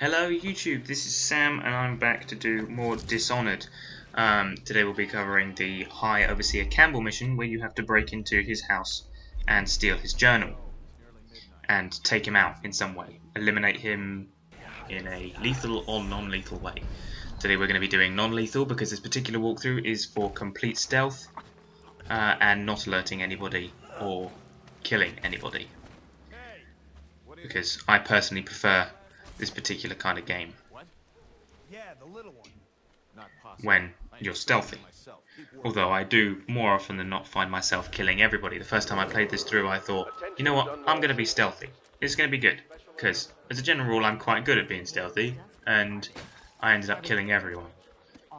Hello YouTube, this is Sam and I'm back to do more Dishonored. Um, today we'll be covering the High Overseer Campbell mission where you have to break into his house and steal his journal. And take him out in some way. Eliminate him in a lethal or non-lethal way. Today we're going to be doing non-lethal because this particular walkthrough is for complete stealth uh, and not alerting anybody or killing anybody. Because I personally prefer this particular kind of game when you're stealthy. Although I do more often than not find myself killing everybody. The first time I played this through I thought, you know what, I'm going to be stealthy. It's going to be good. Because as a general rule I'm quite good at being stealthy and I ended up killing everyone.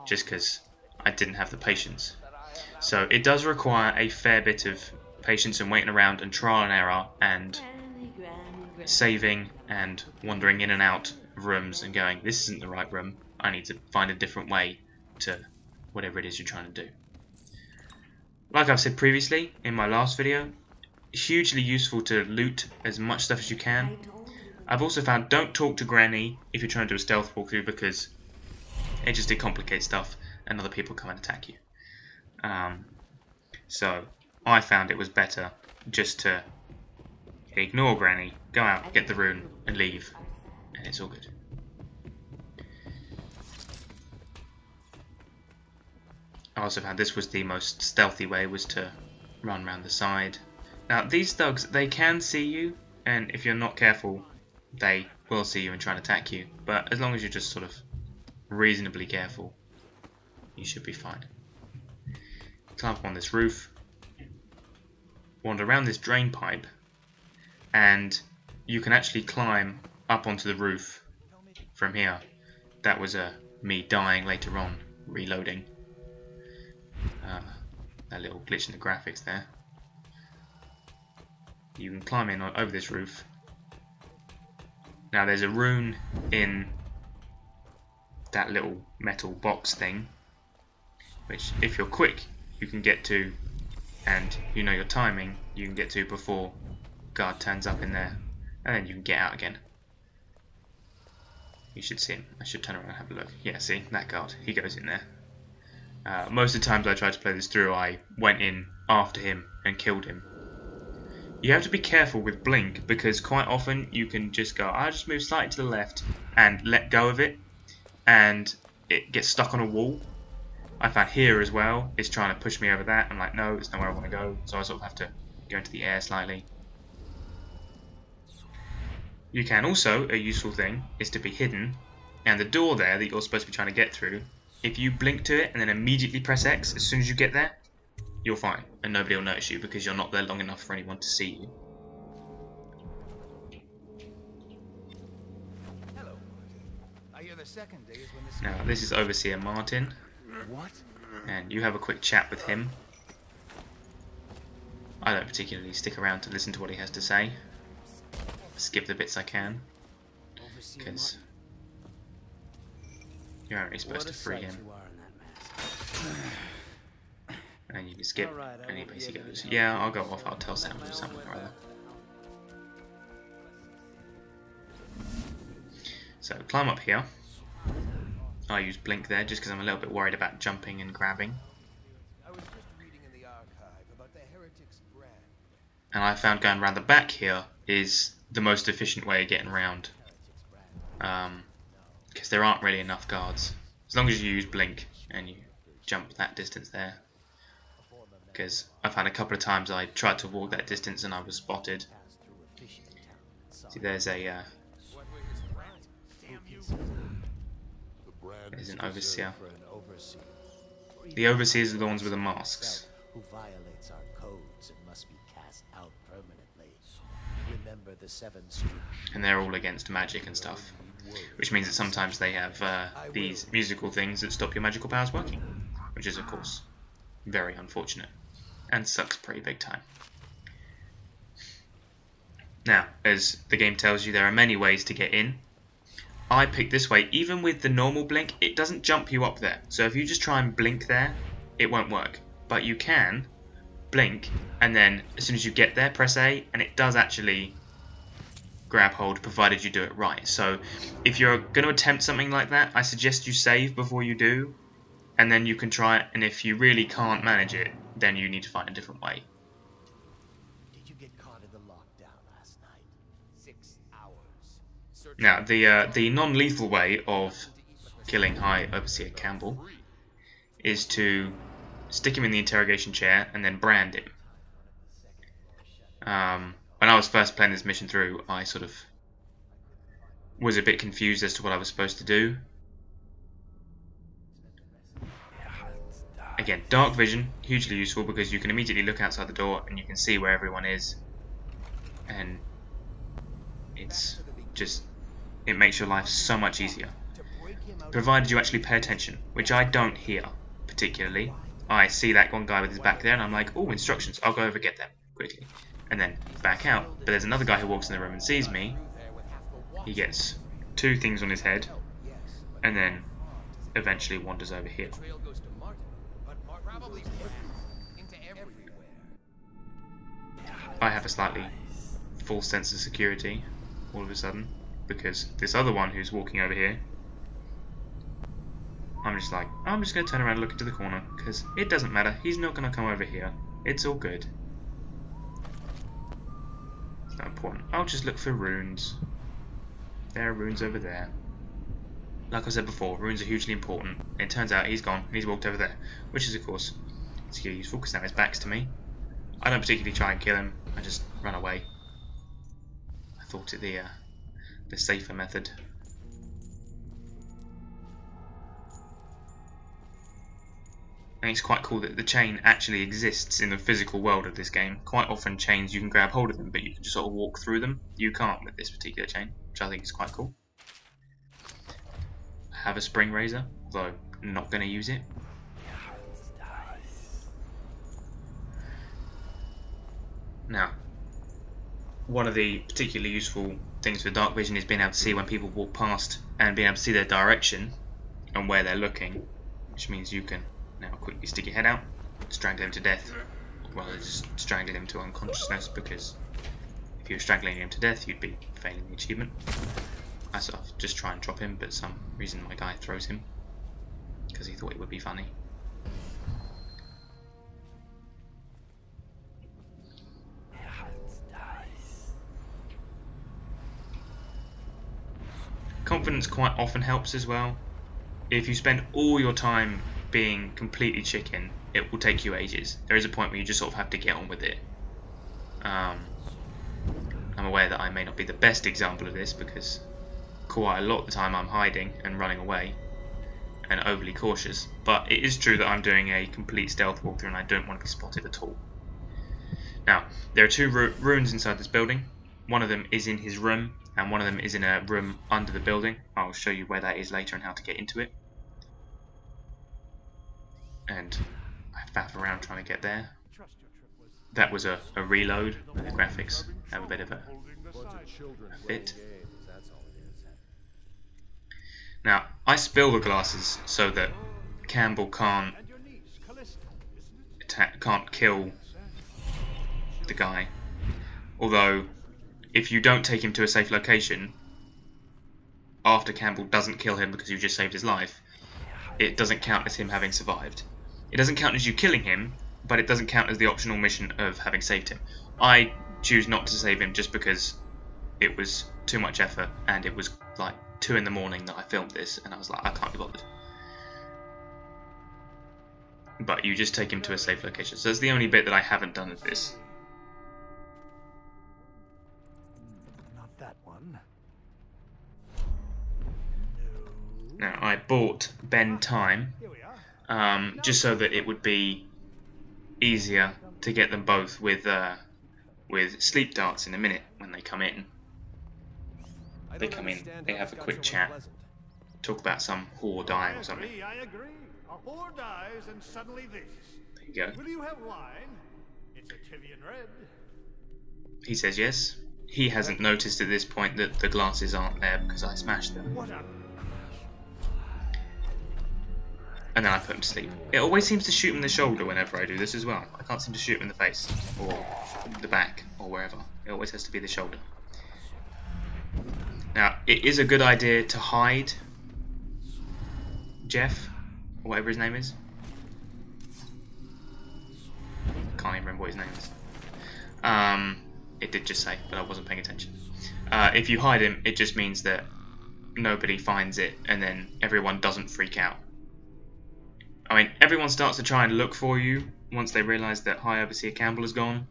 Just because I didn't have the patience. So it does require a fair bit of patience and waiting around and trial and error and saving and wandering in and out of rooms and going, this isn't the right room, I need to find a different way to whatever it is you're trying to do. Like I've said previously in my last video, hugely useful to loot as much stuff as you can. I've also found don't talk to Granny if you're trying to do a stealth walkthrough because it just complicates stuff and other people come and attack you. Um, so I found it was better just to ignore Granny, go out, get the rune, and leave, and it's all good. I also found this was the most stealthy way, was to run around the side. Now, these thugs, they can see you, and if you're not careful, they will see you and try and attack you, but as long as you're just sort of reasonably careful, you should be fine. Climb up on this roof, wander around this drain pipe, and you can actually climb up onto the roof from here. That was uh, me dying later on, reloading. Uh, that little glitch in the graphics there. You can climb in over this roof. Now there's a rune in that little metal box thing, which if you're quick you can get to and you know your timing, you can get to before guard turns up in there, and then you can get out again. You should see him. I should turn around and have a look. Yeah, see? That guard. He goes in there. Uh, most of the times I tried to play this through, I went in after him and killed him. You have to be careful with Blink, because quite often you can just go, I'll just move slightly to the left, and let go of it, and it gets stuck on a wall. I found here as well, it's trying to push me over that. I'm like, no, it's nowhere I want to go, so I sort of have to go into the air slightly. You can also, a useful thing, is to be hidden, and the door there that you're supposed to be trying to get through, if you blink to it and then immediately press X as soon as you get there, you're fine, and nobody will notice you because you're not there long enough for anyone to see you. Now, this is Overseer Martin. What? And you have a quick chat with him. I don't particularly stick around to listen to what he has to say skip the bits I can. Because you're only supposed to free him. And you can skip, right. and he basically goes, yeah, I'll go off, I'll tell Sam or something or other. So, climb up here. I use Blink there just because I'm a little bit worried about jumping and grabbing. And I found going around the back here is the most efficient way of getting around. Because um, there aren't really enough guards. As long as you use Blink and you jump that distance there. Because I've had a couple of times I tried to walk that distance and I was spotted. See, there's a... Uh, there's an overseer. The overseers are the ones with the masks. And they're all against magic and stuff. Which means that sometimes they have uh, these musical things that stop your magical powers working. Which is, of course, very unfortunate. And sucks pretty big time. Now, as the game tells you, there are many ways to get in. I picked this way. Even with the normal blink, it doesn't jump you up there. So if you just try and blink there, it won't work. But you can blink, and then as soon as you get there, press A, and it does actually grab hold provided you do it right. So if you're going to attempt something like that, I suggest you save before you do, and then you can try it, and if you really can't manage it, then you need to find a different way. Did you get caught in the lockdown last night? Six hours. Now, the, uh, the non-lethal way of killing High Overseer Campbell is to stick him in the interrogation chair and then brand him. Um, when I was first playing this mission through, I sort of was a bit confused as to what I was supposed to do. Again, dark vision, hugely useful because you can immediately look outside the door and you can see where everyone is. And it's just, it makes your life so much easier. Provided you actually pay attention, which I don't here particularly. I see that one guy with his back there and I'm like, oh, instructions, I'll go over get them quickly. And then back out. But there's another guy who walks in the room and sees me. He gets two things on his head and then eventually wanders over here. I have a slightly false sense of security all of a sudden because this other one who's walking over here I'm just like, I'm just going to turn around and look into the corner because it doesn't matter. He's not going to come over here. It's all good. It's not important. I'll just look for runes. There are runes over there. Like I said before, runes are hugely important. It turns out he's gone and he's walked over there, which is of course it's useful because now his back's to me. I don't particularly try and kill him. I just run away. I thought it the uh, the safer method. And it's quite cool that the chain actually exists in the physical world of this game. Quite often chains you can grab hold of them, but you can just sort of walk through them. You can't with this particular chain, which I think is quite cool. I have a spring razor, though not going to use it. Now, one of the particularly useful things for dark vision is being able to see when people walk past and being able to see their direction and where they're looking, which means you can now quickly stick your head out, strangle him to death, rather just strangling him to unconsciousness because if you were strangling him to death you'd be failing the achievement. I sort of just try and drop him but some reason my guy throws him because he thought it would be funny. Confidence quite often helps as well. If you spend all your time being completely chicken, it will take you ages. There is a point where you just sort of have to get on with it. Um, I'm aware that I may not be the best example of this because quite a lot of the time I'm hiding and running away and overly cautious, but it is true that I'm doing a complete stealth walkthrough and I don't want to be spotted at all. Now, there are two ru runes inside this building. One of them is in his room, and one of them is in a room under the building. I'll show you where that is later and how to get into it and I faff around trying to get there. That was a, a reload, the graphics have a bit of a, a fit. Now, I spill the glasses so that Campbell can't attack, can't kill the guy. Although, if you don't take him to a safe location, after Campbell doesn't kill him because you just saved his life, it doesn't count as him having survived. It doesn't count as you killing him, but it doesn't count as the optional mission of having saved him. I choose not to save him just because it was too much effort and it was like 2 in the morning that I filmed this and I was like, I can't be bothered. But you just take him to a safe location. So that's the only bit that I haven't done of this. Not that one. Now, I bought Ben time um, just so that it would be easier to get them both with uh, with sleep darts in a minute when they come in. They come in, they have a quick chat, talk about some whore dying or something. I agree. A whore dies and suddenly this. There you go. Will you have wine? It's a Tyvian red. He says yes. He hasn't noticed at this point that the glasses aren't there because I smashed them. What a and then I put him to sleep. It always seems to shoot him in the shoulder whenever I do this as well. I can't seem to shoot him in the face, or the back, or wherever. It always has to be the shoulder. Now, it is a good idea to hide Jeff, or whatever his name is. Can't even remember what his name is. Um, it did just say, but I wasn't paying attention. Uh, if you hide him, it just means that nobody finds it, and then everyone doesn't freak out. I mean, everyone starts to try and look for you once they realise that High Overseer Campbell is gone.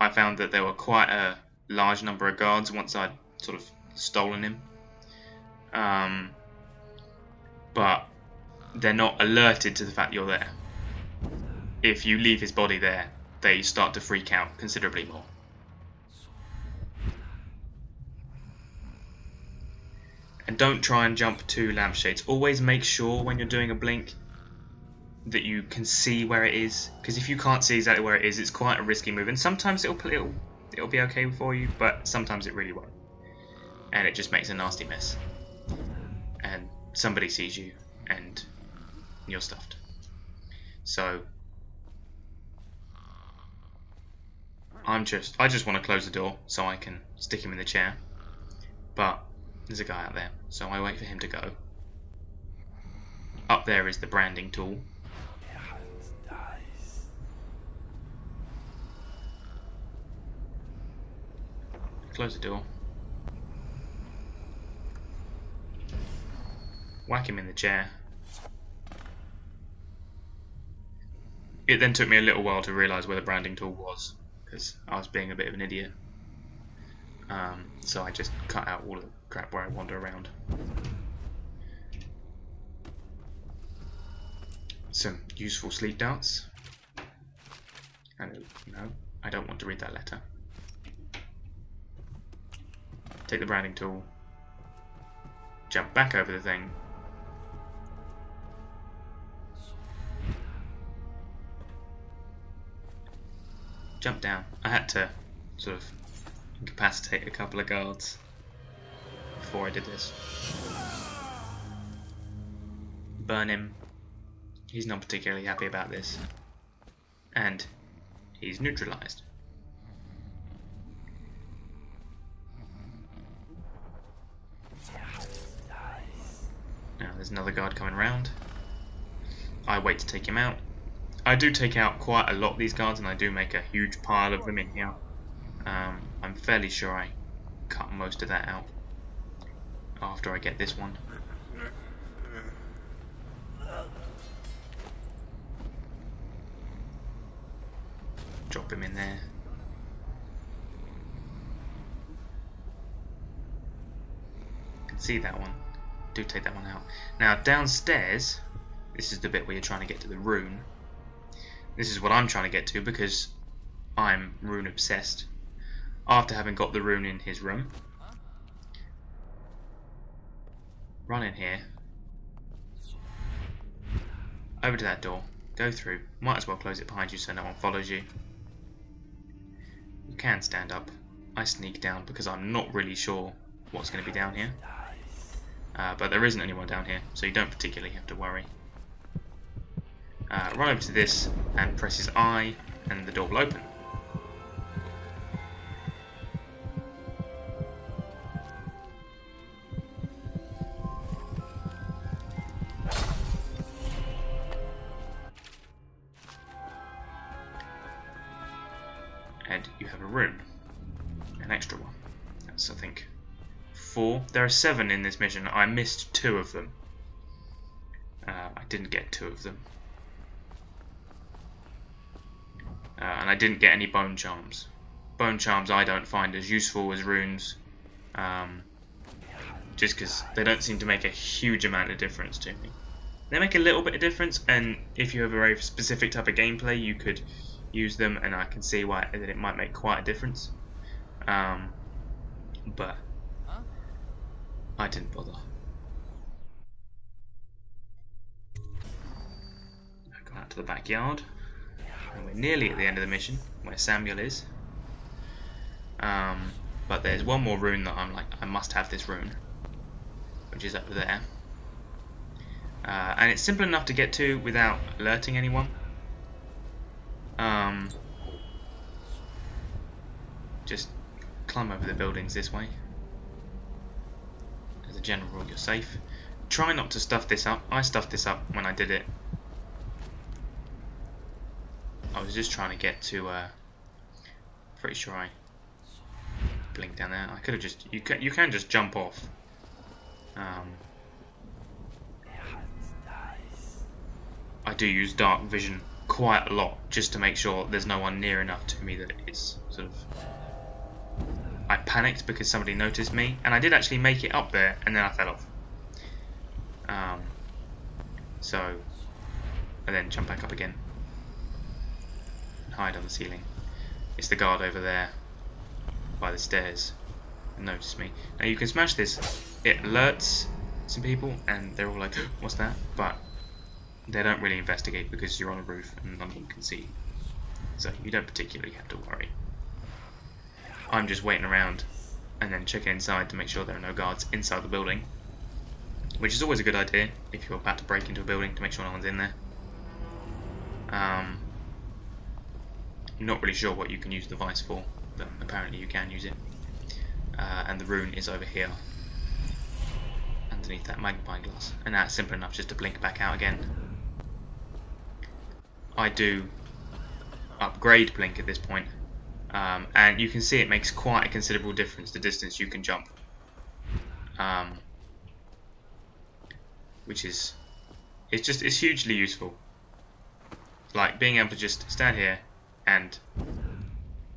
I found that there were quite a large number of guards once I'd sort of stolen him. Um, but they're not alerted to the fact you're there. If you leave his body there, they start to freak out considerably more. And don't try and jump to lampshades. Always make sure when you're doing a blink that you can see where it is. Because if you can't see exactly where it is, it's quite a risky move. And sometimes it'll it'll it'll be okay for you, but sometimes it really won't. And it just makes a nasty mess. And somebody sees you, and you're stuffed. So I'm just I just want to close the door so I can stick him in the chair. But there's a guy out there, so I wait for him to go. Up there is the branding tool. Close the door. Whack him in the chair. It then took me a little while to realise where the branding tool was, because I was being a bit of an idiot. Um, so I just cut out all the crap where I wander around. Some useful sleep darts. And no, I don't want to read that letter. Take the branding tool. Jump back over the thing. Jump down. I had to sort of incapacitate a couple of guards before I did this. Burn him. He's not particularly happy about this. And he's neutralized. There's another guard coming round. I wait to take him out. I do take out quite a lot of these guards and I do make a huge pile of them in here. Um, I'm fairly sure I cut most of that out after I get this one. Drop him in there. Can see that one. Do take that one out. Now downstairs, this is the bit where you're trying to get to the rune. This is what I'm trying to get to because I'm rune obsessed. After having got the rune in his room, run in here, over to that door, go through. Might as well close it behind you so no one follows you. You can stand up. I sneak down because I'm not really sure what's going to be down here. Uh, but there isn't anyone down here, so you don't particularly have to worry. Uh, run over to this and press his eye, and the door will open. And you have a rune. Four. There are seven in this mission. I missed two of them. Uh, I didn't get two of them. Uh, and I didn't get any bone charms. Bone charms I don't find as useful as runes, um, just because they don't seem to make a huge amount of difference to me. They make a little bit of difference, and if you have a very specific type of gameplay, you could use them, and I can see why that it might make quite a difference. Um, but I didn't bother. I got out to the backyard. And we're nearly at the end of the mission, where Samuel is. Um, but there's one more rune that I'm like, I must have this rune. Which is up there. Uh, and it's simple enough to get to without alerting anyone. Um, just climb over the buildings this way. General rule, you're safe. Try not to stuff this up. I stuffed this up when I did it. I was just trying to get to. Uh, pretty sure I blink down there. I could have just. You can you can just jump off. Um, I do use dark vision quite a lot just to make sure there's no one near enough to me that it's sort of I panicked because somebody noticed me and I did actually make it up there and then I fell off. Um, so and then jump back up again. And hide on the ceiling. It's the guard over there by the stairs. Notice me. Now you can smash this. It alerts some people and they're all like what's that? But they don't really investigate because you're on a roof and of them can see. So you don't particularly have to worry. I'm just waiting around and then checking inside to make sure there are no guards inside the building. Which is always a good idea if you're about to break into a building to make sure no one's in there. Um, not really sure what you can use the vice for, but apparently you can use it. Uh, and the rune is over here underneath that magnifying glass and that's simple enough just to blink back out again I do upgrade blink at this point um, and you can see it makes quite a considerable difference the distance you can jump. Um, which is it's just it's hugely useful. Like being able to just stand here and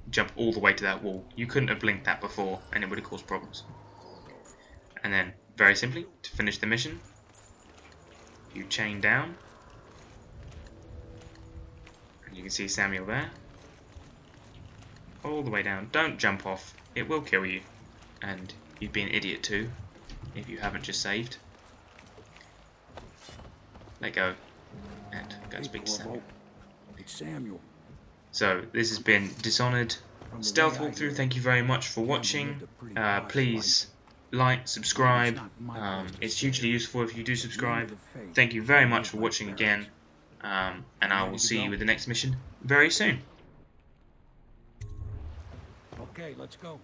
jump all the way to that wall. You couldn't have blinked that before and it would have caused problems. And then very simply to finish the mission you chain down. And you can see Samuel there. All the way down. Don't jump off. It will kill you. And you'd be an idiot too if you haven't just saved. Let go. And go speak to Samuel. It's Samuel. So this has been Dishonored Stealth Walkthrough. Thank you very much for watching. Uh, please like, subscribe. Um, it's hugely useful if you do subscribe. Thank you very much for watching again. Um, and I will see you with the next mission very soon. Okay, let's go.